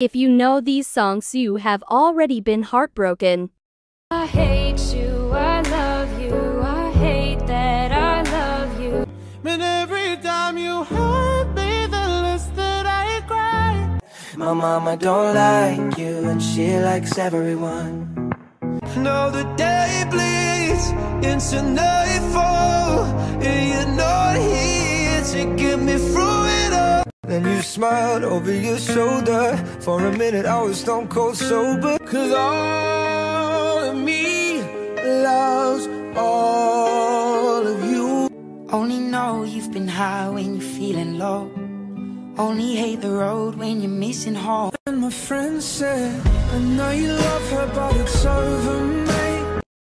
If you know these songs, you have already been heartbroken. I hate you, I love you, I hate that I love you. And every time you hurt me, the less that I cry. My mama don't like you and she likes everyone. Now the day bleeds into nightfall, and you're not here to get me through it all. Then you smiled over your shoulder. For a minute, I was stone cold sober. Cause all of me loves all of you. Only know you've been high when you're feeling low. Only hate the road when you're missing home. And my friend said, I know you love her, but it's over.